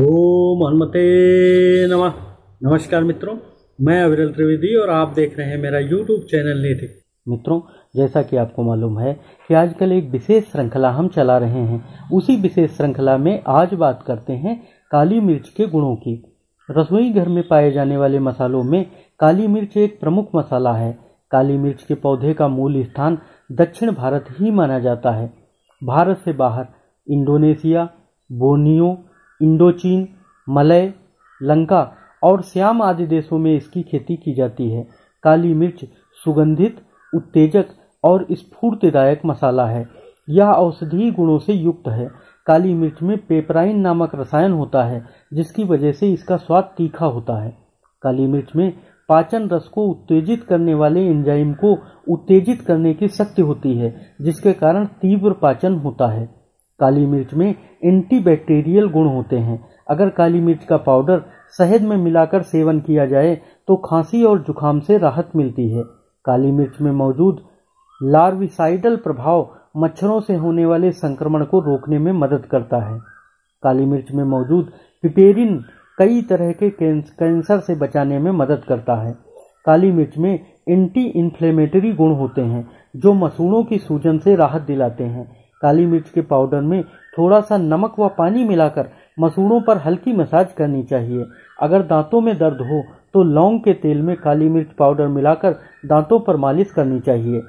ओम हनुमते नमः। नमस्कार मित्रों, मैं अविरल त्रिवेदी और आप देख रहे हैं मेरा यूट्यूब चैनल नीति। मित्रों, जैसा कि आपको मालूम है कि आजकल एक विशेष श्रृंखला हम चला रहे हैं। उसी विशेष श्रृंखला में आज बात करते हैं काली मिर्च के गुणों की। रसोई घर में पाए जाने वाले मसालों में काली मिर्च एक प्रमुख मसाला है। काली मिर्च के पौधे का मूल स्थान दक्षिण भारत ही माना जाता है। भारत से बाहर Indonesia Borneo Indochina, Malay, Lanka और श्याम आदि देशों में इसकी खेती की जाती है। काली मिर्च सुगंधित, उत्तेजक और स्फूर्तिदायक मसाला है। यह औषधीय गुणों से युक्त है। काली मिर्च में पेपराइन नामक रसायन होता है, जिसकी वजह से इसका स्वाद तीखा होता है। काली मिर्च में पाचन रस को उत्तेजित करने वाले एंजाइम को उत्तेजित करने की शक्ति होती है, जिसके कारण तीव्र पाचन होता है। काली मिर्च में एंटीबैक्टीरियल गुण होते हैं। अगर काली मिर्च का पाउडर शहद में मिलाकर सेवन किया जाए तो खांसी और जुखाम से राहत मिलती है। काली मिर्च में मौजूद लार्विसाइडल प्रभाव मच्छरों से होने वाले संक्रमण को रोकने में मदद करता है। काली मिर्च में मौजूद पिपेरिन कई तरह के कैंसर से बचाने में मदद करता है। काली मिर्च में एंटी इन्फ्लेमेटरी गुण होते हैं, जो मसूड़ों की सूजन से राहत दिलाते हैं। काली मिर्च के पाउडर में थोड़ा सा नमक व पानी मिलाकर मसूड़ों पर हल्की मसाज करनी चाहिए। अगर दांतों में दर्द हो तो लौंग के तेल में काली मिर्च पाउडर मिलाकर दांतों पर मालिश करनी चाहिए।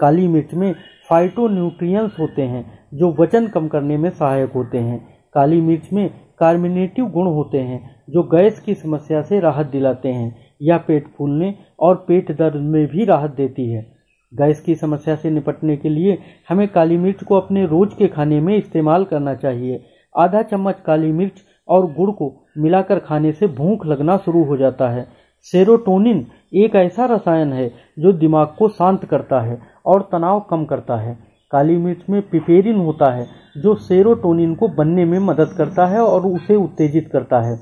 काली मिर्च में फाइटो फाइटोन्यूट्रिएंट्स होते हैं, जो वज़न कम करने में सहायक होते हैं। काली मिर्च में कार्मिनेटिव गुण होते हैं, जो गैस की समस्या से राहत दिलाते हैं, या पेट फूलने और पेट दर्द में भी राहत देती है। गैस की समस्या से निपटने के लिए हमें काली मिर्च को अपने रोज के खाने में इस्तेमाल करना चाहिए। आधा चम्मच काली मिर्च और गुड़ को मिलाकर खाने से भूख लगना शुरू हो जाता है। सेरोटोनिन एक ऐसा रसायन है जो दिमाग को शांत करता है और तनाव कम करता है। काली मिर्च में पिपेरिन होता है, जो सेरोटोनिन को बनने में मदद करता है और उसे उत्तेजित करता है।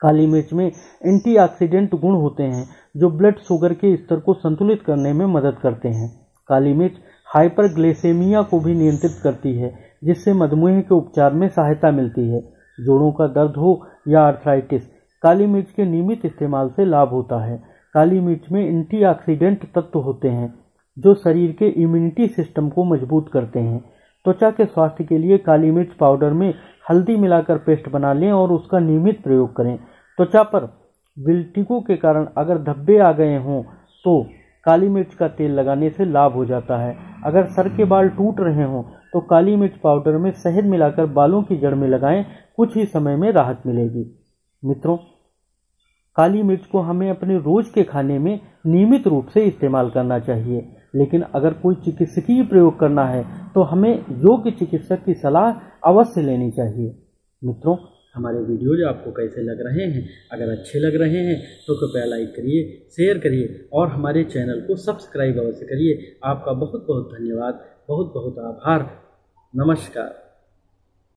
काली मिर्च में एंटीऑक्सीडेंट गुण होते हैं जो ब्लड शुगर के स्तर को संतुलित करने में मदद करते हैं। काली मिर्च हाइपरग्लेसेमिया को भी नियंत्रित करती है, जिससे मधुमेह के उपचार में सहायता मिलती है। जोड़ों का दर्द हो या आर्थराइटिस काली मिर्च के नियमित इस्तेमाल से लाभ होता है। काली मिर्च में एंटीऑक्सीडेंट तत्व होते हैं, जो शरीर के इम्यूनिटी सिस्टम को मज़बूत करते हैं। त्वचा के स्वास्थ्य के लिए काली मिर्च पाउडर में हल्दी मिलाकर पेस्ट बना लें और उसका नियमित प्रयोग करें। त्वचा पर विल्टिगो के कारण अगर धब्बे आ गए हों तो काली मिर्च का तेल लगाने से लाभ हो जाता है। अगर सर के बाल टूट रहे हों तो काली मिर्च पाउडर में शहद मिलाकर बालों की जड़ में लगाएँ, कुछ ही समय में राहत मिलेगी। मित्रों, काली मिर्च को हमें अपने रोज के खाने में नियमित रूप से इस्तेमाल करना चाहिए। लेकिन अगर कोई चिकित्सकीय प्रयोग करना है तो हमें योग्य चिकित्सक की सलाह अवश्य लेनी चाहिए। मित्रों हमारे वीडियोज़ आपको कैसे लग रहे हैं, अगर अच्छे लग रहे हैं तो कृपया लाइक करिए शेयर करिए और हमारे चैनल को सब्सक्राइब अवश्य करिए। आपका बहुत बहुत धन्यवाद बहुत बहुत आभार। नमस्कार।